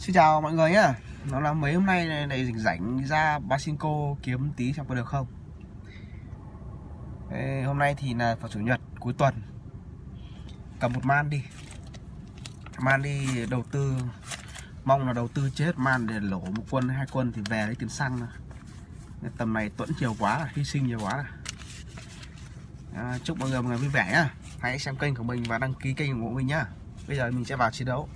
Xin chào mọi người nhá. Nó là mấy hôm nay này, này rảnh rảnh ra Basinco kiếm tí xem có được không. Ê, Hôm nay thì là vào chủ nhật cuối tuần. Cầm một man đi. Man đi đầu tư Mong là đầu tư chết man để lỗ một quân hai quân thì về lấy tiền xăng. Nên Tầm này tuẫn nhiều quá hy sinh nhiều quá rồi. à, Chúc mọi người một ngày vui vẻ nhá. Hãy xem kênh của mình và đăng ký kênh của mình nhá. Bây giờ mình sẽ vào chiến đấu.